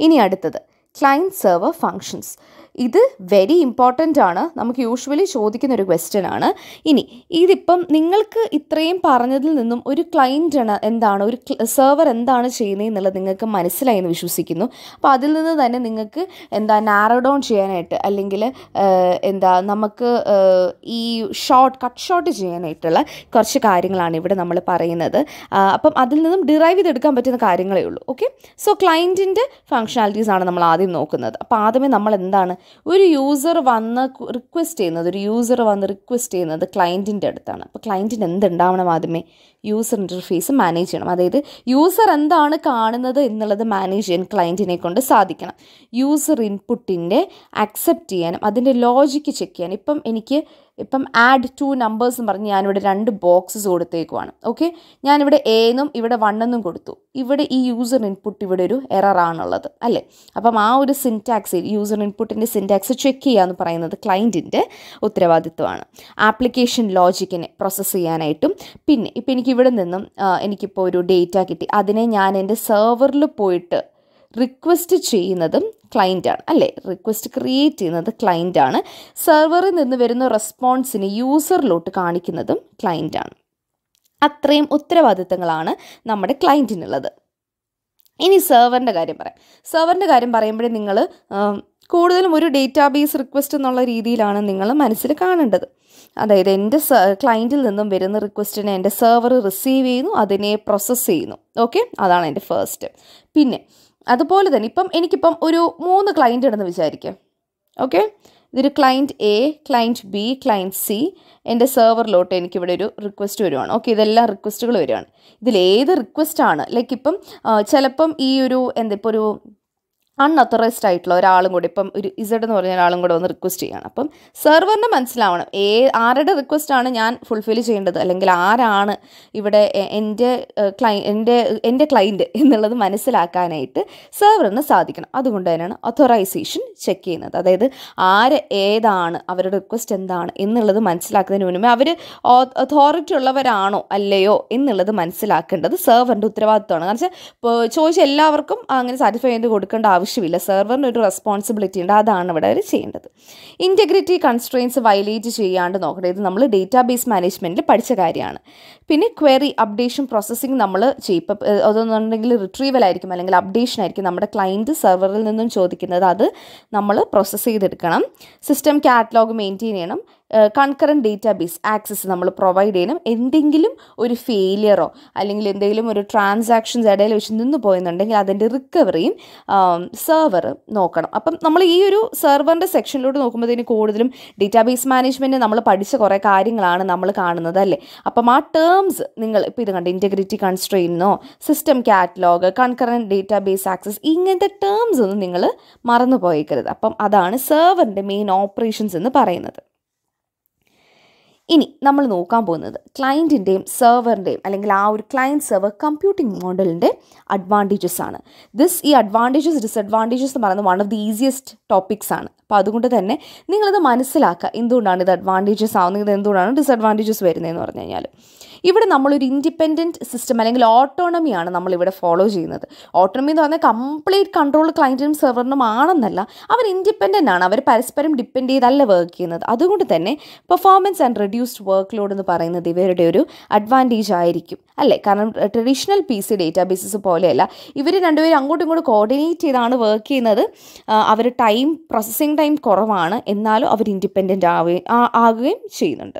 ഇനി അടുത്തത് client server functions ഇത് വെരി ഇമ്പോർട്ടന്റ് ആണ്. നമുക്ക് യൂഷ്വലി ചോദിക്കുന്ന ഒരു ക്വസ്റ്റ്യൻ ആണ്. ഇനി ഇതിപ്പം നിങ്ങൾക്ക് ഇത്രയും പറഞ്ഞതിൽ നിന്നും ഒരു ക്ലയന്റ് എന്താണ് ഒരു സെർവർ എന്താണ് ചെയ്യുന്നത് എന്നുള്ളത് നിങ്ങൾക്ക് മനസ്സിലായി എന്ന് വിശ്വസിക്കുന്നു. അപ്പോൾ അതിൽ നിന്ന് തന്നെ നിങ്ങൾക്ക് എന്താ നാരോ ഡൗൺ ചെയ്യാനായിട്ട് അല്ലെങ്കിൽ എന്താ നമുക്ക് ഈ ഷോർട്ട് കട്ട് ഷോർട്ട് ചെയ്യാനായിട്ടുള്ള കുറച്ച് കാര്യങ്ങളാണ് ഇവിടെ നമ്മൾ പറയുന്നത്. അപ്പം അതിൽ നിന്നും ഡിറൈവ് ചെയ്തെടുക്കാൻ പറ്റുന്ന കാര്യങ്ങളേ ഉള്ളൂ. ഓക്കെ സോ ക്ലയന്റിന്റെ ഫങ്ഷണാലിറ്റീസ് ആണ് നമ്മൾ ആദ്യം നോക്കുന്നത്. അപ്പോൾ ആദ്യമേ നമ്മൾ എന്താണ് ഒരു യൂസർ വന്ന് റിക്വസ്റ്റ് ചെയ്യുന്നത് ഒരു യൂസർ വന്ന് റിക്വസ്റ്റ് ചെയ്യുന്നത് ക്ലയന്റിന്റെ അടുത്താണ്. അപ്പോൾ ക്ലയന്റിന് എന്തുണ്ടാവണം ആദ്യമേ? യൂസർ ഇന്റർഫേസ് മാനേജ് ചെയ്യണം. അതായത് യൂസർ എന്താണ് കാണുന്നത് എന്നുള്ളത് മാനേജ് ചെയ്യാൻ ക്ലയന്റിനെ കൊണ്ട് സാധിക്കണം. യൂസർ ഇൻപുട്ടിന്റെ അക്സെപ്റ്റ് ചെയ്യാനും അതിന്റെ ലോജിക്ക് ചെക്ക് ചെയ്യാനും. ഇപ്പം എനിക്ക് ഇപ്പം ആഡ് ടു നമ്പേഴ്സ് എന്ന് പറഞ്ഞ് ഞാനിവിടെ രണ്ട് ബോക്സസ് കൊടുത്തേക്കുവാണ്. ഓക്കെ ഞാനിവിടെ എ എന്നും ഇവിടെ വൺ എന്നും കൊടുത്തു. ഇവിടെ ഈ യൂസർ ഇൻപുട്ട് ഇവിടെ ഒരു എററാണുള്ളത് അല്ലേ? അപ്പം ആ ഒരു സിന്റാക്സ് യൂസർ ഇൻപുട്ടിന്റെ സിന്റാക്സ് ചെക്ക് ചെയ്യുക എന്ന് പറയുന്നത് ക്ലയന്റിന്റെ ഉത്തരവാദിത്വമാണ്. ആപ്ലിക്കേഷൻ ലോജിക്കിനെ പ്രോസസ്സ് ചെയ്യാനായിട്ടും പിന്നെ ഇപ്പം എനിക്ക് ഇവിടെ നിന്നും എനിക്കിപ്പോൾ ഒരു ഡേറ്റ കിട്ടി. അതിനെ ഞാൻ എന്റെ സെർവറിൽ പോയിട്ട് റിക്വസ്റ്റ് ചെയ്യുന്നതും ക്ലയന്റാണ് അല്ലേ? റിക്വസ്റ്റ് ക്രിയേറ്റ് ചെയ്യുന്നത് ക്ലയന്റാണ് സെർവറിൽ നിന്ന് വരുന്ന റെസ്പോൺസിന് യൂസറിലോട്ട് കാണിക്കുന്നതും ക്ലയന്റാണ് അത്രയും ഉത്തരവാദിത്തങ്ങളാണ് നമ്മുടെ ക്ലയന്റിനുള്ളത് ഇനി സെർവറിന്റെ കാര്യം പറയാം. സെർവറിന്റെ കാര്യം പറയുമ്പോഴേ നിങ്ങൾ കൂടുതലും ഒരു ഡേറ്റാബേസ് റിക്വസ്റ്റ് എന്നുള്ള രീതിയിലാണ് നിങ്ങൾ മനസ്സിൽ കാണേണ്ടത്. അതായത് എന്റെ ക്ലയന്റിൽ നിന്നും വരുന്ന റിക്വസ്റ്റിനെ എന്റെ സെർവർ റിസീവ് ചെയ്യുന്നു അതിനെ പ്രോസസ്സ് ചെയ്യുന്നു. ഓക്കെ അതാണ് എന്റെ ഫസ്റ്റ് പിന്നെ അതുപോലെ തന്നെ ഇപ്പം എനിക്കിപ്പം ഒരു മൂന്ന് ക്ലയന്റ് ഉണ്ടെന്ന് വിചാരിക്കാം. ഓക്കെ ഇതൊരു client A client B client C എന്റെ സെർവറിലോട്ട് എനിക്കിവിടെ ഒരു റിക്വസ്റ്റ് വരുവാണ്. ഓക്കെ ഇതെല്ലാം റിക്വസ്റ്റുകൾ വരുവാണ്. ഇതിലേത് റിക്വസ്റ്റാണ് ലൈക്ക് ഇപ്പം ചിലപ്പം ഈ ഒരു എന്താ ഇപ്പോൾ ഒരു അൺഅത്തറൈസ്ഡ് ആയിട്ടുള്ള ഒരാളും കൂടി ഇപ്പം ഒരു ഇസഡ് എന്ന് പറഞ്ഞ ഒരാളും കൂടെ വന്ന് റിക്വസ്റ്റ് ചെയ്യണം. അപ്പം സെർവറിന് മനസ്സിലാവണം ഏ ആരുടെ റിക്വസ്റ്റ് ആണ് ഞാൻ ഫുൾഫിൽ ചെയ്യേണ്ടത്? അല്ലെങ്കിൽ ആരാണ് ഇവിടെ എന്റെ ക്ലൈ എന്റെ എന്റെ ക്ലൈന്റ് എന്നുള്ളത് മനസ്സിലാക്കാനായിട്ട് സെർവറിന് സാധിക്കണം. അതുകൊണ്ട് തന്നെയാണ് അതോറൈസേഷൻ ചെക്ക് ചെയ്യുന്നത്. അതായത് ആര് ഏതാണ് അവരുടെ റിക്വസ്റ്റ് എന്താണ് എന്നുള്ളത് മനസ്സിലാക്കുന്നതിന് മുന്നേ അവർ അതോറിറ്റി ഉള്ളവരാണോ അല്ലയോ എന്നുള്ളത് മനസ്സിലാക്കേണ്ടത് സെർവറിന്റെ ഉത്തരവാദിത്തമാണ് കാരണം വെച്ചാൽ ചോദിച്ച എല്ലാവർക്കും അങ്ങനെ സാറ്റിസ്ഫൈ ചെയ്ത് കൊടുക്കേണ്ട ആവശ്യമില്ല. സെർവറിന് ഒരു റെസ്പോൺസിബിലിറ്റി ഉണ്ട്. അതാണ് ഇവിടെ അവർ ചെയ്യേണ്ടത്. ഇന്റഗ്രിറ്റി കൺസ്ട്രെയിൻസ് വയലേറ്റ് ചെയ്യാണ്ട് നോക്കണം ഇത് നമ്മൾ ഡേറ്റാബേസ് മാനേജ്മെന്റിൽ പഠിച്ച കാര്യമാണ്. പിന്നെ ക്വയറി അപ്ഡേഷൻ പ്രോസസ്സിംഗ് നമ്മൾ ചെയ്യും. ഇപ്പം അതെന്നുണ്ടെങ്കിൽ റിട്രീവൽ ആയിരിക്കും അല്ലെങ്കിൽ അപ്ഡേഷൻ ആയിരിക്കും നമ്മുടെ ക്ലയന്റ് സെർവറിൽ നിന്നും ചോദിക്കുന്നത്. അത് നമ്മൾ പ്രോസസ്സ് ചെയ്തെടുക്കണം. സിസ്റ്റം കാറ്റലോഗ് മെയിന്റെയിൻ ചെയ്യണം. കൺകറന്റ് ഡേറ്റാബേസ് ആക്സസ് നമ്മൾ പ്രൊവൈഡ് ചെയ്യണം. എന്തെങ്കിലും ഒരു ഫെയിലിയറോ അല്ലെങ്കിൽ എന്തെങ്കിലും ഒരു ട്രാൻസാക്ഷൻസ് ഇടയിൽ വെച്ച് നിന്ന് പോയെന്നുണ്ടെങ്കിൽ അതിന്റെ റിക്കവറിയും സെർവർ നോക്കണം. അപ്പം നമ്മൾ ഈ ഒരു സെർവറിന്റെ സെക്ഷനിലോട്ട് നോക്കുമ്പോഴത്തേന് കൂടുതലും ഡേറ്റാബേസ് മാനേജ്മെന്റ് നമ്മൾ പഠിച്ച കുറേ കാര്യങ്ങളാണ് നമ്മൾ കാണുന്നത് അല്ലേ? അപ്പം ആ ടേംസ് നിങ്ങൾ ഇപ്പോൾ ഇത് കണ്ട്? Integrity കൺസ്ട്രെയിനോ system catalog concurrent database access ഇങ്ങനത്തെ ടേംസ് ഒന്നും നിങ്ങൾ മറന്നു പോയേക്കരുത്. അപ്പം അതാണ് സെർവറിന്റെ മെയിൻ ഓപ്പറേഷൻസ് എന്ന് പറയുന്നത്. ഇനി നമ്മൾ നോക്കാൻ പോകുന്നത് ക്ലയന്റിന്റെയും സെർവറിന്റെയും അല്ലെങ്കിൽ ആ ഒരു ക്ലയന്റ് സെർവർ കമ്പ്യൂട്ടിംഗ് മോഡലിന്റെ അഡ്വാന്റേജസ് ആണ്. ദിസ് ഈ അഡ്വാന്റേജസ് ഡിസഡ്വാന്റേജസ് എന്ന് പറയുന്നത് one of the easiest topics ആണ്. അപ്പോൾ അതുകൊണ്ട് തന്നെ നിങ്ങളത് മനസ്സിലാക്കുക എന്തുകൊണ്ടാണ് ഇത് അഡ്വാന്റേജസ് ആവുന്നത് എന്തുകൊണ്ടാണ് ഡിസഡ്വാന്റേജസ് വരുന്നതെന്ന് പറഞ്ഞു കഴിഞ്ഞാൽ ഇവിടെ നമ്മളൊരു ഇൻഡിപെൻഡന്റ് സിസ്റ്റം അല്ലെങ്കിൽ ഓട്ടോണമിയാണ് നമ്മളിവിടെ ഫോളോ ചെയ്യുന്നത്. ഓട്ടോണമി എന്ന് പറഞ്ഞാൽ കംപ്ലീറ്റ് കൺട്രോൾ ക്ലയന്റിനും സെർവറിനും ആണെന്നല്ല അവർ ഇൻഡിപെൻഡന്റ് ആണ്. അവർ പരസ്പരം ഡിപ്പെൻഡ് ചെയ്തല്ല വർക്ക് ചെയ്യുന്നത്. അതുകൊണ്ട് തന്നെ performance and reduced work load എന്ന് പറയുന്നത് ഇവരുടെ ഒരു അഡ്വാന്റേജ് ആയിരിക്കും. അല്ലേ? കാരണം ട്രഡീഷണൽ പി സി ഡേറ്റാബേസസ് പോലെയല്ല ഇവർ രണ്ടുപേരും അങ്ങോട്ടും ഇങ്ങോട്ടും കോർഡിനേറ്റ് ചെയ്താണ് വർക്ക് ചെയ്യുന്നത്. അവർ ടൈം പ്രോസസ്സിങ് ടൈം കുറവാണ്. എന്നാലും അവർ ഇൻഡിപെൻഡന്റ് ആവുകയും ആകുകയും ചെയ്യുന്നുണ്ട്.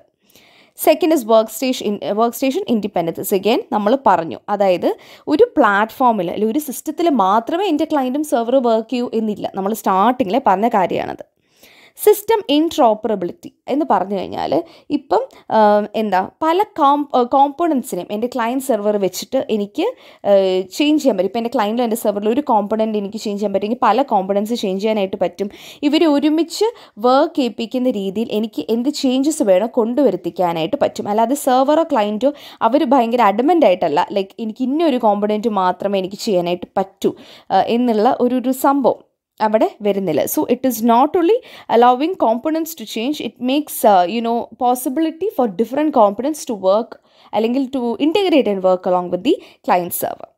Second is work station work station independence again നമ്മൾ പറഞ്ഞു. അതായത് ഒരു പ്ലാറ്റ്ഫോമിൽ അല്ലെങ്കിൽ ഒരു സിസ്റ്റത്തിൽ മാത്രമേ എന്റെ ക്ലയന്റും സെർവർ വർക്ക് ചെയ്യൂ എന്നില്ല. നമ്മൾ സ്റ്റാർട്ടിങ്ങിലെ പറഞ്ഞ കാര്യമാണത്. സിസ്റ്റം ഇൻട്രോപ്പറബിലിറ്റി എന്ന് പറഞ്ഞു കഴിഞ്ഞാൽ ഇപ്പം എന്താ പല കോം കോമ്പോണൻസിനെയും എന്റെ ക്ലയന്റ് സെർവർ വെച്ചിട്ട് എനിക്ക് ചേഞ്ച് ചെയ്യാൻ പറ്റും. ഇപ്പം എന്റെ ക്ലയന്റിലും എന്റെ സെർവറിൽ ഒരു കോമ്പണന്റ് എനിക്ക് ചേഞ്ച് ചെയ്യാൻ പറ്റും. പല കോമ്പണൻസ് ചേഞ്ച് ചെയ്യാനായിട്ട് പറ്റും. ഇവർ ഒരുമിച്ച് വർക്ക് ചെയ്യിപ്പിക്കുന്ന രീതിയിൽ എനിക്ക് എന്ത് ചേഞ്ചസ് വേണോ കൊണ്ടുവരുത്തിക്കാനായിട്ട് പറ്റും. അല്ലാതെ സെർവറോ ക്ലയന്റോ അവർ ഭയങ്കര അഡമന്റ് ആയിട്ടല്ല ലൈക്ക് എനിക്ക് ഇന്നൊരു കോമ്പണന്റ് മാത്രമേ എനിക്ക് ചെയ്യാനായിട്ട് പറ്റൂ എന്നുള്ള ഒരു ഒരു സംഭവം. അവിടെ വരുന്നില്ല. So it is not only allowing components to change it makes you know possibility for different components to work അല്ലെങ്കിൽ to integrate and work along with the client server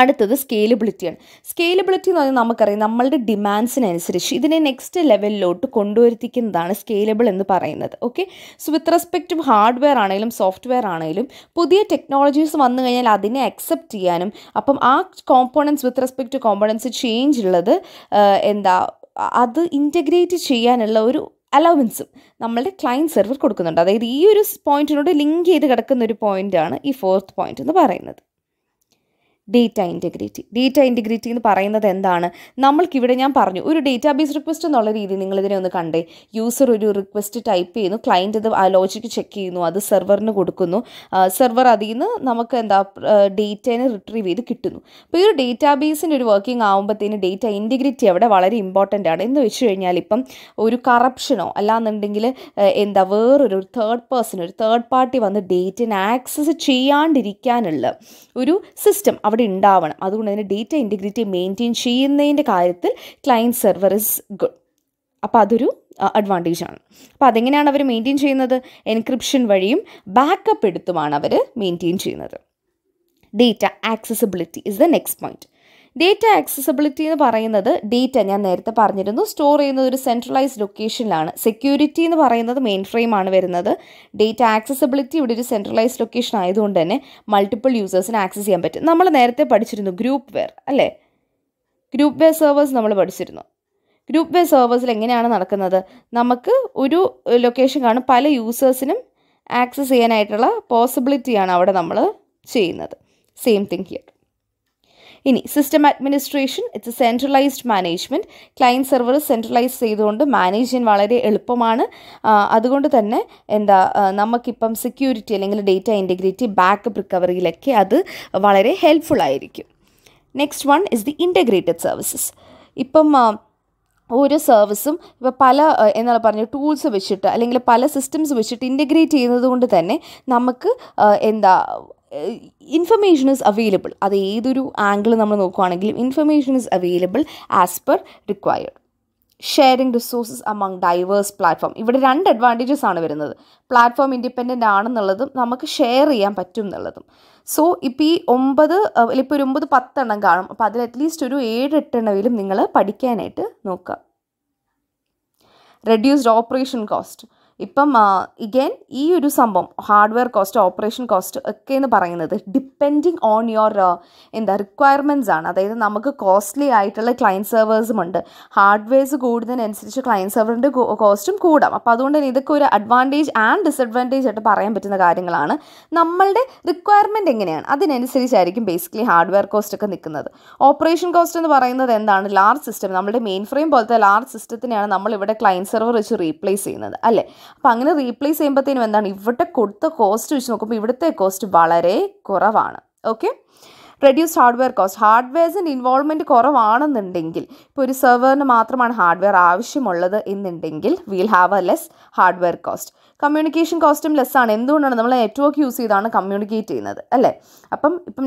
അടുത്തത് സ്കെയിലബിലിറ്റിയാണ് സ്കേലബിലിറ്റി എന്ന് പറഞ്ഞാൽ നമുക്കറിയാം നമ്മളുടെ ഡിമാൻഡ്സിനനുസരിച്ച് ഇതിനെ നെക്സ്റ്റ് ലെവലിലോട്ട് കൊണ്ടുവരുത്തിക്കുന്നതാണ് സ്കേലബിൾ എന്ന് പറയുന്നത്. Okay so with respect to hardware ആണെങ്കിലും സോഫ്റ്റ്വെയർ ആണെങ്കിലും പുതിയ ടെക്നോളജീസ് വന്നു കഴിഞ്ഞാൽ അതിനെ അക്സെപ്റ്റ് ചെയ്യാനും അപ്പം ആ components with respect to components change ഉള്ളത് എന്താ അത് ഇന്റഗ്രേറ്റ് ചെയ്യാനുള്ള ഒരു അലവൻസും നമ്മളുടെ ക്ലയന്റ് സെർവർ കൊടുക്കുന്നുണ്ട്. അതായത് ഈ ഒരു പോയിന്റിനോട് ലിങ്ക് ചെയ്ത് കിടക്കുന്ന ഒരു പോയിന്റാണ് ഈ ഫോർത്ത് പോയിന്റ് എന്ന് പറയുന്നത്. ഡേറ്റ ഇന്റഗ്രിറ്റി ഡേറ്റ ഇന്റഗ്രിറ്റി എന്ന് പറയുന്നത് എന്താണ്? നമ്മൾക്കിവിടെ ഞാൻ പറഞ്ഞു ഒരു ഡേറ്റാബേസ് റിക്വസ്റ്റ് എന്നുള്ള രീതിയിൽ നിങ്ങളിതിനെ ഒന്ന് കണ്ടേ. യൂസർ ഒരു റിക്വസ്റ്റ് ടൈപ്പ് ചെയ്യുന്നു ക്ലയന്റ് ഇത് ആ ലോജിക്ക് ചെക്ക് ചെയ്യുന്നു അത് സെർവറിന് കൊടുക്കുന്നു. സെർവർ അതിൽ നിന്ന് നമുക്ക് എന്താ ഡേറ്റേനെ റിട്രീവ് ചെയ്ത് കിട്ടുന്നു. അപ്പോൾ ഈ ഒരു ഡേറ്റാബേസിന്റെ ഒരു വർക്കിംഗ് ആകുമ്പോഴത്തേന് ഡേറ്റ ഇന്റഗ്രിറ്റി അവിടെ വളരെ ഇമ്പോർട്ടന്റ് ആണ്. എന്ന് വെച്ച് കഴിഞ്ഞാൽ ഇപ്പം ഒരു കറപ്ഷനോ അല്ലാന്നുണ്ടെങ്കിൽ എന്താ വേറൊരു തേർഡ് പേഴ്സൺ ഒരു തേർഡ് പാർട്ടി വന്ന് ഡേറ്റിനെ ആക്സസ് ചെയ്യാണ്ടിരിക്കാനുള്ള ഒരു സിസ്റ്റം അവിടെ ഉണ്ടാവണം. അതുകൊണ്ട് തന്നെ ഡേറ്റ ഇന്റിഗ്രിറ്റി മെയിന്റെയിൻ ചെയ്യുന്നതിന്റെ കാര്യത്തിൽ ക്ലയന്റ് സെർവർ ഇസ് ഗുഡ് അപ്പോൾ അതൊരു അഡ്വാന്റേജ് ആണ്. അപ്പോൾ അതെങ്ങനെയാണ് അവർ മെയിന്റെയിൻ ചെയ്യുന്നത്? എൻക്രിപ്ഷൻ വഴിയും ബാക്കപ്പ് എടുത്തുമാണ് അവർ മെയിന്റെയിൻ ചെയ്യുന്നത്. Data accessibility is the next point data accessibility എന്ന് പറയുന്നത് ഡേറ്റ ഞാൻ നേരത്തെ പറഞ്ഞിരുന്നു. സ്റ്റോർ ചെയ്യുന്നത് ഒരു സെൻട്രലൈസ്ഡ് ലൊക്കേഷനിലാണ് സെക്യൂരിറ്റി എന്ന് പറയുന്നത് മെയിൻ ഫ്രെയിം ആണ് വരുന്നത്. ഡേറ്റ ആക്സസിബിലിറ്റി ഇവിടെ ഒരു സെൻട്രലൈസ്ഡ് ലൊക്കേഷൻ ആയതുകൊണ്ട് തന്നെ മൾട്ടിപ്പിൾ യൂസേഴ്സിന് ആക്സസ് ചെയ്യാൻ പറ്റും. നമ്മൾ നേരത്തെ പഠിച്ചിരുന്നു ഗ്രൂപ്പ് വെയർ അല്ലേ? ഗ്രൂപ്പ് വെയർ സെർവേഴ്സ് നമ്മൾ പഠിച്ചിരുന്നു. ഗ്രൂപ്പ് വെയർ സെർവേഴ്സിൽ എങ്ങനെയാണ് നടക്കുന്നത്? നമുക്ക് ഒരു ലൊക്കേഷൻ കാണും. പല യൂസേഴ്സിനും ആക്സസ് ചെയ്യാനായിട്ടുള്ള പോസിബിലിറ്റിയാണ് അവിടെ നമ്മൾ ചെയ്യുന്നത്. സെയിം തിങ്ക് ഹിയർ ഇനി system administration it's centralized management client server centralize ചെയ്തുകൊണ്ട് മാനേജ് ചെയ്യാൻ വളരെ എളുപ്പമാണ്. അതുകൊണ്ട് തന്നെ എന്താ നമുക്കിപ്പം സെക്യൂരിറ്റി അല്ലെങ്കിൽ ഡേറ്റ ഇന്റഗ്രിറ്റി ബാക്കപ്പ് റിക്കവറിയിലൊക്കെ അത് വളരെ ഹെൽപ്ഫുൾ ആയിരിക്കും. Next one is the integrated services ഇപ്പം ഓരോ സർവീസും ഇപ്പോൾ പല എന്നാൽ പറഞ്ഞ ടൂൾസ് വെച്ചിട്ട് അല്ലെങ്കിൽ പല സിസ്റ്റംസ് വെച്ചിട്ട് ഇന്റഗ്രേറ്റ് ചെയ്യുന്നത് കൊണ്ട് തന്നെ നമുക്ക് എന്താ ഇൻഫർമേഷൻ ഇസ് അവൈലബിൾ അത് ഏതൊരു ആംഗിൾ നമ്മൾ നോക്കുകയാണെങ്കിലും information is available as per required sharing resources among diverse platform ഇവിടെ രണ്ട് അഡ്വാന്റേജസ് ആണ് വരുന്നത്. പ്ലാറ്റ്ഫോം ഇൻഡിപെൻഡന്റ് ആണെന്നുള്ളതും നമുക്ക് ഷെയർ ചെയ്യാൻ പറ്റും എന്നുള്ളതും. സോ ഇപ്പോൾ ഈ ഒമ്പത് ഇപ്പോൾ ഒരു ഒമ്പത് പത്തെണ്ണം കാണും. അപ്പോൾ അതിൽ അറ്റ്ലീസ്റ്റ് ഒരു ഏഴ് എട്ടെണ്ണമെങ്കിലും നിങ്ങൾ പഠിക്കാനായിട്ട് നോക്കുക. റെഡ്യൂസ്ഡ് ഓപ്പറേഷൻ കോസ്റ്റ് ഇപ്പം ഇഗെയിൻ ഈ ഒരു സംഭവം ഹാർഡ്വെയർ കോസ്റ്റ് ഓപ്പറേഷൻ കോസ്റ്റ് ഒക്കെ എന്ന് പറയുന്നത് ഡിപ്പെൻഡിങ് ഓൺ യുവർ എന്താ റിക്വയർമെന്റ്സ് ആണ്. അതായത് നമുക്ക് കോസ്റ്റ്ലി ആയിട്ടുള്ള ക്ലയന്റ് സെർവേഴ്സും ഉണ്ട്. ഹാർഡ്വെയർസ് കൂടുന്നതിനനുസരിച്ച് ക്ലയന്റ് സെർവറിന്റെ കോസ്റ്റും കൂടാം. അപ്പോൾ അതുകൊണ്ട് തന്നെ ഇതൊക്കെ ഒരു അഡ്വാന്റേജ് ആൻഡ് ഡിസഡ്വാന്റേജ് ആയിട്ട് പറയാൻ പറ്റുന്ന കാര്യങ്ങളാണ്. നമ്മളുടെ റിക്വയർമെന്റ് എങ്ങനെയാണ്? അതിനനുസരിച്ചായിരിക്കും ബേസിക്കലി ഹാർഡ്വെയർ കോസ്റ്റ് ഒക്കെ നിൽക്കുന്നത്. ഓപ്പറേഷൻ കോസ്റ്റ് എന്ന് പറയുന്നത് എന്താണ്? ലാർജ് സിസ്റ്റം നമ്മുടെ മെയിൻ ഫ്രെയിം പോലത്തെ ലാർജ് സിസ്റ്റത്തിനെയാണ് നമ്മളിവിടെ ക്ലയന്റ് സെർവർ വെച്ച് റീപ്ലേസ് ചെയ്യുന്നത് അല്ലേ? അപ്പോൾ അങ്ങനെ റീപ്ലേസ് ചെയ്യുമ്പോഴത്തേനും എന്താണ്? ഇവിടെ കൊടുത്ത കോസ്റ്റ് വെച്ച് നോക്കുമ്പോൾ ഇവിടുത്തെ കോസ്റ്റ് വളരെ കുറവാണ്. ഓക്കെ റെഡ്യൂസ്ഡ് ഹാർഡ്വെയർ കോസ്റ്റ് ഹാർഡ്വെയർസിന്റെ ഇൻവോൾവ്മെന്റ് കുറവാണെന്നുണ്ടെങ്കിൽ ഇപ്പോൾ ഒരു സെർവറിന് മാത്രമാണ് ഹാർഡ്വെയർ ആവശ്യമുള്ളത് എന്നുണ്ടെങ്കിൽ will have a less hardware cost communication കോസ്റ്റും ലെസ്സാണ് എന്തുകൊണ്ടാണ്? നമ്മൾ നെറ്റ്വർക്ക് യൂസ് ചെയ്താണ് കമ്മ്യൂണിക്കേറ്റ് ചെയ്യുന്നത് അല്ലേ? അപ്പം ഇപ്പം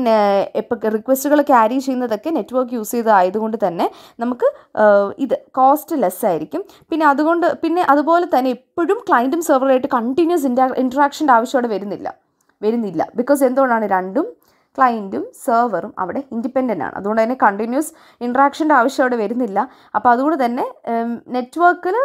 ഇപ്പം റിക്വസ്റ്റുകൾ ക്യാരി ചെയ്യുന്നതൊക്കെ നെറ്റ്വർക്ക് യൂസ് ചെയ്തതായതുകൊണ്ട് തന്നെ നമുക്ക് ഇത് കോസ്റ്റ് ലെസ് ആയിരിക്കും. പിന്നെ അതുകൊണ്ട് പിന്നെ അതുപോലെ തന്നെ എപ്പോഴും ക്ലയന്റും സെർവറായിട്ട് കണ്ടിന്യൂസ് ഇന്റാ ഇൻട്രാക്ഷന്റെ ആവശ്യം അവിടെ വരുന്നില്ല. വരുന്നില്ല. ബിക്കോസ് എന്തുകൊണ്ടാണ്? രണ്ടും ക്ലയന്റും സെർവറും അവിടെ ഇൻഡിപെൻഡന്റ് ആണ്. അതുകൊണ്ട് തന്നെ കണ്ടിന്യൂസ് ഇൻട്രാക്ഷന്റെ ആവശ്യം അവിടെ വരുന്നില്ല. അപ്പോൾ അതുകൊണ്ട് തന്നെ നെറ്റ്വർക്കിൽ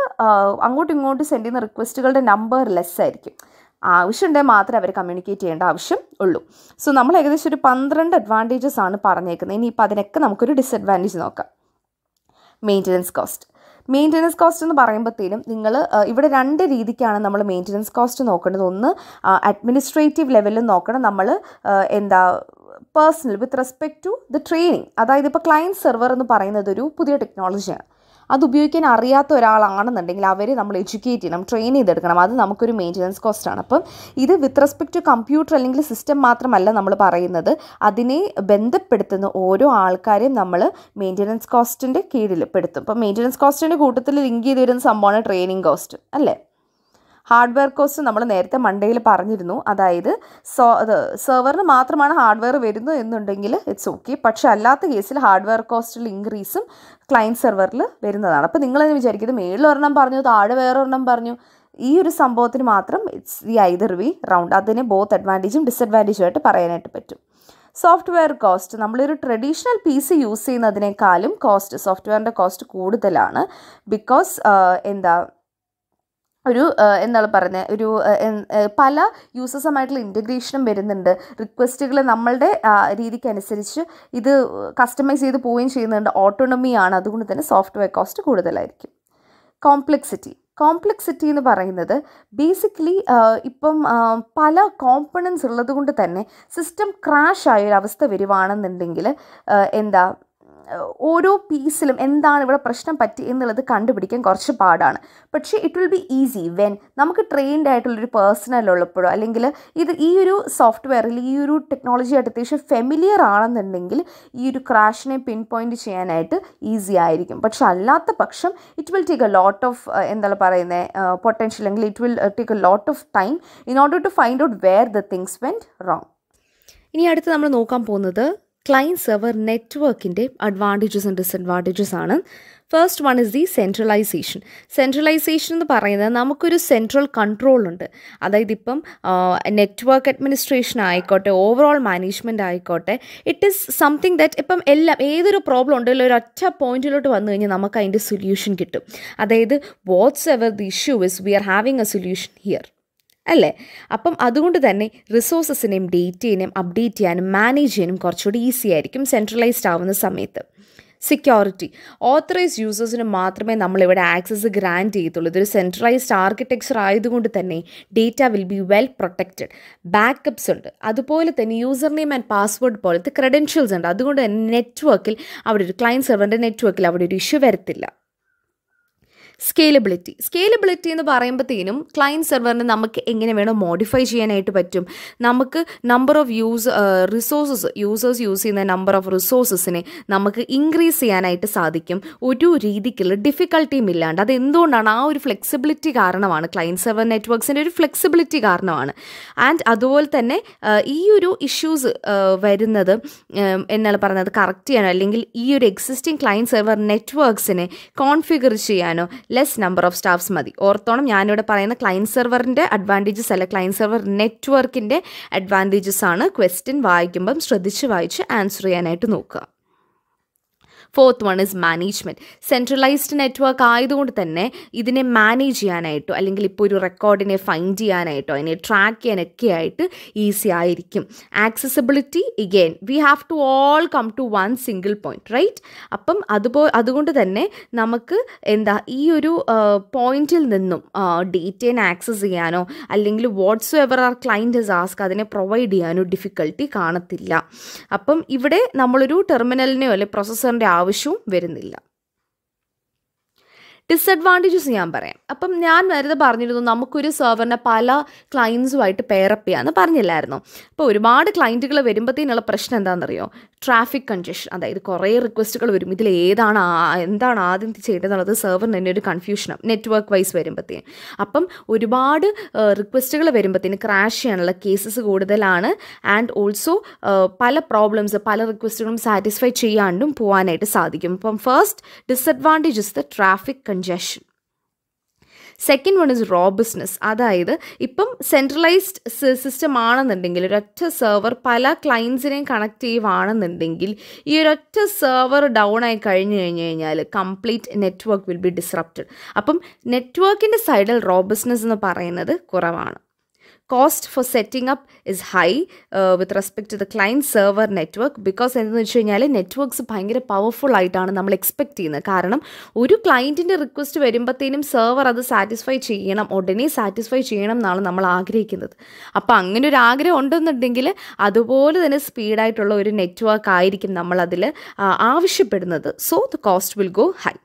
അങ്ങോട്ടും ഇങ്ങോട്ടും സെൻഡ് ചെയ്യുന്ന റിക്വസ്റ്റുകളുടെ നമ്പർ ലെസ് ആയിരിക്കും. ആവശ്യമുണ്ടെങ്കിൽ മാത്രമേ അവർ കമ്മ്യൂണിക്കേറ്റ് ചെയ്യേണ്ട ആവശ്യം ഉള്ളൂ. സോ നമ്മൾ ഏകദേശം ഒരു പന്ത്രണ്ട് അഡ്വാന്റേജസ് ആണ് പറഞ്ഞേക്കുന്നത്. ഇനിയിപ്പോൾ അതിനൊക്കെ നമുക്കൊരു ഡിസഡ്വാന്റേജ് നോക്കാം. മെയിന്റനൻസ് കോസ്റ്റ് മെയിന്റനൻസ് കോസ്റ്റ് എന്ന് പറയുമ്പോഴത്തേനും നിങ്ങൾ ഇവിടെ രണ്ട് രീതിക്കാണ് നമ്മൾ മെയിന്റനൻസ് കോസ്റ്റ് നോക്കേണ്ടത്. ഒന്ന് അഡ്മിനിസ്ട്രേറ്റീവ് ലെവലിൽ നോക്കണം. നമ്മൾ എന്താ personnel with respect to the training അതായത് ഇപ്പോൾ ക്ലയന്റ് സെർവർ എന്ന് പറയുന്നത് ഒരു പുതിയ ടെക്നോളജിയാണ് അത് ഉപയോഗിക്കാൻ അറിയാത്ത ഒരാളാണെന്നുണ്ടെങ്കിൽ അവരെ നമ്മൾ എഡ്യൂക്കേറ്റ് ചെയ്യണം ട്രെയിൻ ചെയ്തെടുക്കണം. അത് നമുക്കൊരു മെയിന്റനൻസ് കോസ്റ്റാണ് അപ്പം ഇത് വിത്ത് റെസ്പെക്ട് ടു കമ്പ്യൂട്ടർ അല്ലെങ്കിൽ സിസ്റ്റം മാത്രമല്ല നമ്മൾ പറയുന്നത്. അതിനെ ബന്ധപ്പെടുത്തുന്ന ഓരോ ആൾക്കാരെയും നമ്മൾ മെയിന്റനൻസ് കോസ്റ്റിന്റെ കീഴിൽ പെടുത്തും. അപ്പം മെയിന്റനൻസ് കോസ്റ്റിന്റെ കൂട്ടത്തിൽ ലിങ്ക് ചെയ്ത് വരുന്ന സംഭവമാണ് ട്രെയിനിങ് കോസ്റ്റ് അല്ലേ? ഹാർഡ്വെയർ കോസ്റ്റ് നമ്മൾ നേരത്തെ മണ്ടയിൽ പറഞ്ഞിരുന്നു. അതായത് സോ സെർവറിന് മാത്രമാണ് ഹാർഡ്വെയർ വരുന്നത് എന്നുണ്ടെങ്കിൽ ഇറ്റ്സ് ഓക്കെ പക്ഷെ അല്ലാത്ത കേസിൽ ഹാർഡ്വെയർ കോസ്റ്റിൽ ഇൻക്രീസും ക്ലയന്റ് സെർവറിൽ വരുന്നതാണ്. അപ്പോൾ നിങ്ങൾ തന്നെ വിചാരിക്കുന്നത് മേളിൽ ഒരെണ്ണം പറഞ്ഞു താഴെ വേറൊരെണ്ണം പറഞ്ഞു. ഈ ഒരു സംഭവത്തിന് മാത്രം it's the either way round അതിന് ബോത്ത് അഡ്വാന്റേജും ഡിസഡ്വാന്റേജും ആയിട്ട് പറയാനായിട്ട് പറ്റും. Software cost. നമ്മളൊരു ട്രഡീഷണൽ പി സി യൂസ് ചെയ്യുന്നതിനേക്കാളും കോസ്റ്റ് സോഫ്റ്റ്വെയറിന്റെ കോസ്റ്റ് കൂടുതലാണ്. ബിക്കോസ് എന്താ ഒരു എന്താണ് പറയുന്നത് ഒരു പല യൂസേഴ്സുമായിട്ടുള്ള ഇന്റഗ്രേഷനും വരുന്നുണ്ട്. റിക്വസ്റ്റുകൾ നമ്മളുടെ രീതിക്കനുസരിച്ച് ഇത് കസ്റ്റമൈസ് ചെയ്ത് പോവുകയും ചെയ്യുന്നുണ്ട്. ഓട്ടോണമിയാണ് അതുകൊണ്ട് തന്നെ സോഫ്റ്റ്വെയർ കോസ്റ്റ് കൂടുതലായിരിക്കും. കോംപ്ലക്സിറ്റി. കോംപ്ലക്സിറ്റി എന്ന് പറയുന്നത് ബേസിക്കലി ഇപ്പം പല കോമ്പണൻസ് ഉള്ളത് കൊണ്ട് തന്നെ സിസ്റ്റം ക്രാഷ് ആയ അവസ്ഥ വരുവാണെന്നുണ്ടെങ്കിൽ എന്താ ഓരോ പീസിലും എന്താണ് ഇവിടെ പ്രശ്നം പറ്റി എന്നുള്ളത് കണ്ടുപിടിക്കാൻ കുറച്ച് പാടാണ്. പക്ഷേ it will be easy when നമുക്ക് ട്രെയിൻഡ് ആയിട്ടുള്ളൊരു പേഴ്സണൽ ഉള്ളപ്പോഴോ അല്ലെങ്കിൽ ഇത് ഈ ഒരു സോഫ്റ്റ്വെയറിൽ ഈ ഒരു ടെക്നോളജി ആയിട്ട് അത്യാവശ്യം ഫെമിലിയർ ആണെന്നുണ്ടെങ്കിൽ ഈ ഒരു ക്രാഷിനെ പിൻ പോയിന്റ് ചെയ്യാനായിട്ട് ഈസി ആയിരിക്കും. പക്ഷെ അല്ലാത്ത പക്ഷം it will take a lot of എന്താണ് പറയുന്നത് പൊട്ടൻഷ്യൽ അല്ലെങ്കിൽ it will take a lot of time in order to find out where the things went wrong ഇനി അടുത്ത് നമ്മൾ നോക്കാൻ പോകുന്നത് ക്ലയന്റ് സെർവർ നെറ്റ്വർക്കിന്റെ അഡ്വാന്റേജസ് ആൻഡ് ഡിസഡ്വാന്റേജസ് ആണ്. First one is the centralization centralization എന്ന് പറയുന്നത് നമുക്കൊരു സെൻട്രൽ കൺട്രോൾ ഉണ്ട്. അതായത് ഇപ്പം നെറ്റ്വർക്ക് അഡ്മിനിസ്ട്രേഷൻ ആയിക്കോട്ടെ ഓവറോൾ മാനേജ്മെന്റ് ആയിക്കോട്ടെ ഇറ്റ് ഈസ് സംതിങ് ദാറ്റ് ഇപ്പം എല്ലാം ഏതൊരു പ്രോബ്ലം ഉണ്ടല്ലോ ഒരു ഒറ്റ പോയിന്റിലോട്ട് വന്നു കഴിഞ്ഞാൽ നമുക്ക് അതിന്റെ സൊല്യൂഷൻ കിട്ടും. അതായത് what's ever the issue is we are having a solution here അല്ലേ? അപ്പം അതുകൊണ്ട് തന്നെ റിസോഴ്സസിനെയും ഡേറ്റേനെയും അപ്ഡേറ്റ് ചെയ്യാനും മാനേജ് ചെയ്യാനും കുറച്ചുകൂടി ഈസി ആയിരിക്കും സെൻട്രലൈസ്ഡ് ആവുന്ന സമയത്ത്. സെക്യൂരിറ്റി ഓത്തറൈസ് യൂസേഴ്സിന് മാത്രമേ നമ്മളിവിടെ ആക്സസ് ഗ്രാൻഡ് ചെയ്യത്തുള്ളൂ. ഇതൊരു സെൻട്രലൈസ്ഡ് ആർക്കിടെക്ചർ ആയതുകൊണ്ട് തന്നെ data will be well protected backups ഉണ്ട്. അതുപോലെ തന്നെ യൂസർ നെയിം ആൻഡ് പാസ്വേഡ് പോലത്തെ ക്രെഡൻഷ്യൽസ് ഉണ്ട്. അതുകൊണ്ട് തന്നെ നെറ്റ്വർക്കിൽ അവിടെ ഒരു ക്ലയന്റ് സെർവറിന്റെ നെറ്റ്വർക്കിൽ അവിടെ ഒരു ഇഷ്യൂ വരത്തില്ല. സ്കേലബിലിറ്റി. സ്കേലബിലിറ്റി എന്ന് പറയുമ്പോഴത്തേനും ക്ലയന്റ് സെർവറിന് നമുക്ക് എങ്ങനെ വേണോ മോഡിഫൈ ചെയ്യാനായിട്ട് പറ്റും. നമുക്ക് number of use resources users use ചെയ്യുന്ന നമ്പർ ഓഫ് റിസോഴ്സസിനെ നമുക്ക് ഇൻക്രീസ് ചെയ്യാനായിട്ട് സാധിക്കും. ഒരു രീതിക്കുള്ള ഡിഫിക്കൽട്ടിയും ഇല്ലാണ്ട്. അത് എന്തുകൊണ്ടാണ് ആ ഒരു ഫ്ലെക്സിബിലിറ്റി കാരണമാണ് ക്ലയന്റ് സെർവർ നെറ്റ്വർക്ക്സിന്റെ ഒരു ഫ്ലെക്സിബിലിറ്റി കാരണമാണ്. ആൻഡ് അതുപോലെ തന്നെ ഈ ഒരു ഇഷ്യൂസ് വരുന്നത് എന്നാൽ പറയുന്നത് കറക്റ്റ് ചെയ്യാനോ അല്ലെങ്കിൽ ഈ ഒരു എക്സിസ്റ്റിംഗ് ക്ലയന്റ് സെർവർ നെറ്റ്വർക്ക്സിനെ കോൺഫിഗർ ചെയ്യാനോ ലെസ് നമ്പർ ഓഫ് സ്റ്റാഫ്സ് മതി. ഓർത്തോണം ഞാനിവിടെ പറയുന്ന ക്ലയന്റ് സെർവറിന്റെ അഡ്വാന്റേജസ് അല്ല ക്ലയന്റ് സെർവർ നെറ്റ്വർക്കിന്റെ അഡ്വാന്റേജസ് ആണ് ക്വസ്റ്റ്യൻ വായിക്കുമ്പം ശ്രദ്ധിച്ച് വായിച്ച് ആൻസർ ചെയ്യാനായിട്ട് നോക്കുക. Fourth one is management centralized network ആയതുകൊണ്ട് തന്നെ ഇതിനെ മാനേജ് ചെയ്യാനായിട്ടോ അല്ലെങ്കിൽ ഇപ്പോൾ ഒരു റെക്കോർഡിനെ ഫൈൻഡ് ചെയ്യാനായിട്ടോ അതിനെ ട്രാക്ക് ചെയ്യാനൊക്കെ ആയിട്ട് ഈസി ആയിരിക്കും. Accessibility again we have to all come to one single point right അപ്പം അതുപോ അതുകൊണ്ട് തന്നെ നമുക്ക് എന്താ ഈ ഒരു പോയിന്റിൽ നിന്നും ഡേറ്റേനെ ആക്സസ് ചെയ്യാനോ അല്ലെങ്കിൽ what's ever are client ask അതിനെ പ്രൊവൈഡ് ചെയ്യാനോ ഡിഫിക്കൽട്ടി കാണത്തില്ല. അപ്പം ഇവിടെ നമ്മളൊരു ടെർമിനലിനെയോ അല്ലെങ്കിൽ പ്രൊസസ്സറിന്റെ ആവശ്യവും വരുന്നില്ല. ഡിസഡ്വാന്റേജസ് ഞാൻ പറയാം. അപ്പം ഞാൻ നേരത്തെ പറഞ്ഞിരുന്നു നമുക്കൊരു സെർവറിനെ പല ക്ലയൻസുമായിട്ട് പെയറപ്പ് ചെയ്യാമെന്ന് പറഞ്ഞില്ലായിരുന്നു. അപ്പോൾ ഒരുപാട് ക്ലയന്റുകൾ വരുമ്പോഴത്തേനുള്ള പ്രശ്നം എന്താണെന്നറിയോ? ട്രാഫിക് കൺജഷൻ അതായത് കുറേ റിക്വസ്റ്റുകൾ വരും. ഇതിൽ ഏതാണ് എന്താണ് ആദ്യം ചെയ്യേണ്ടതെന്നുള്ളത് സെർവറിന് തന്നെ ഒരു കൺഫ്യൂഷനും നെറ്റ്വർക്ക് വൈസ് വരുമ്പോഴത്തേന് അപ്പം ഒരുപാട് റിക്വസ്റ്റുകൾ വരുമ്പോഴത്തേന് ക്രാഷ് ചെയ്യാനുള്ള കേസസ് കൂടുതലാണ്. ആൻഡ് ഓൾസോ പല പ്രോബ്ലംസ് പല റിക്വസ്റ്റുകളും സാറ്റിസ്ഫൈ ചെയ്യാണ്ടും പോകാനായിട്ട് സാധിക്കും. അപ്പം first disadvantage is the traffic second one is robustness അതായത് ഇപ്പം സെൻട്രലൈസ്ഡ് സിസ്റ്റം ആണെന്നുണ്ടെങ്കിൽ ഒരൊറ്റ സെർവർ പല ക്ലയൻസിനെയും കണക്ട് ചെയ്യുവാണെന്നുണ്ടെങ്കിൽ ഈ ഒരൊറ്റ സെർവർ ഡൗൺ ആയി കഴിഞ്ഞു കഴിഞ്ഞു കഴിഞ്ഞാൽ complete network will be disrupted അപ്പം നെറ്റ്വർക്കിന്റെ സൈഡിൽ റോ ബിസിനസ് എന്ന് പറയുന്നത് കുറവാണ്. Cost for setting up is high with respect to the client server network because എന്താണെന്ന് വെച്ച് കഴിഞ്ഞാൽ നെറ്റ്വർക്ക്സ് ഭയങ്കര പവർഫുൾ ആയിട്ടാണ് നമ്മൾ എക്സ്പെക്ട് ചെയ്യുന്നത്. കാരണം ഒരു ക്ലയന്റിന്റെ റിക്വസ്റ്റ് വരുമ്പോഴത്തേനും സെർവർ അത് സാറ്റിസ്ഫൈ ചെയ്യണം ഉടനെ സാറ്റിസ്ഫൈ ചെയ്യണം എന്നാണ് നമ്മൾ ആഗ്രഹിക്കുന്നത്. അപ്പോൾ അങ്ങനെ ഒരു ആഗ്രഹം ഉണ്ടെന്നുണ്ടെങ്കിൽ അതുപോലെ തന്നെ സ്പീഡായിട്ടുള്ള ഒരു നെറ്റ്വർക്ക് ആയിരിക്കും നമ്മളതിൽ ആവശ്യപ്പെടുന്നത്. So the cost will go high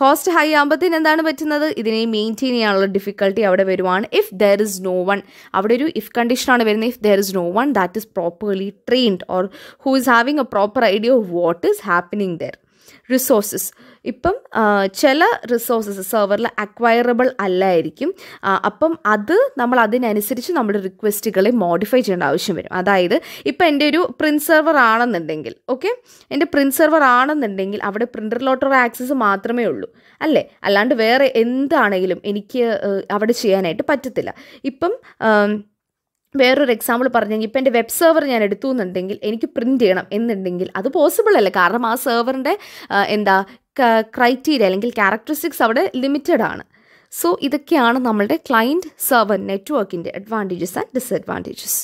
cost high ആകുമ്പോഴത്തേന് എന്താണ് പറ്റുന്നത്? ഇതിനെ മെയിന്റെയിൻ ചെയ്യാനുള്ള ഡിഫിക്കൽട്ടി അവിടെ വരുവാണ്. If there is no one അവിടെ ഒരു ഇഫ് കണ്ടീഷനാണ് വരുന്നത്. If there is no one that is properly trained or who is having a proper idea of what is happening there resources ഇപ്പം ചില റിസോഴ്സസ് സെർവറിൽ അക്വയറബിൾ അല്ലായിരിക്കും. അപ്പം അത് നമ്മൾ അതിനനുസരിച്ച് നമ്മുടെ റിക്വസ്റ്റുകളെ മോഡിഫൈ ചെയ്യേണ്ട ആവശ്യം വരും. അതായത് ഇപ്പം എന്റെ ഒരു പ്രിന്റ് സെർവർ ആണെന്നുണ്ടെങ്കിൽ ഓക്കെ എന്റെ പ്രിന്റ് സെർവർ ആണെന്നുണ്ടെങ്കിൽ അവിടെ പ്രിന്ററിലോട്ടുള്ള ആക്സസ് മാത്രമേ ഉള്ളൂ അല്ലേ? അല്ലാണ്ട് വേറെ എന്താണെങ്കിലും എനിക്ക് അവിടെ ചെയ്യാനായിട്ട് പറ്റത്തില്ല. ഇപ്പം വേറൊരു എക്സാമ്പിൾ പറഞ്ഞെങ്കിൽ ഇപ്പം എന്റെ വെബ് സെർവർ ഞാൻ എടുത്തു എന്നുണ്ടെങ്കിൽ എനിക്ക് പ്രിന്റ് ചെയ്യണം എന്നുണ്ടെങ്കിൽ അത് പോസിബിൾ അല്ല. കാരണം ആ സെർവറിന്റെ എന്താ ക്രൈറ്റീരിയ അല്ലെങ്കിൽ ക്യാരക്ടറിസ്റ്റിക്സ് അവിടെ ലിമിറ്റഡ് ആണ്. സോ ഇതൊക്കെയാണ് നമ്മളുടെ ക്ലയന്റ് സെർവർ നെറ്റ്വർക്കിന്റെ അഡ്വാന്റേജസ് ആൻഡ് ഡിസഡ്വാന്റേജസ്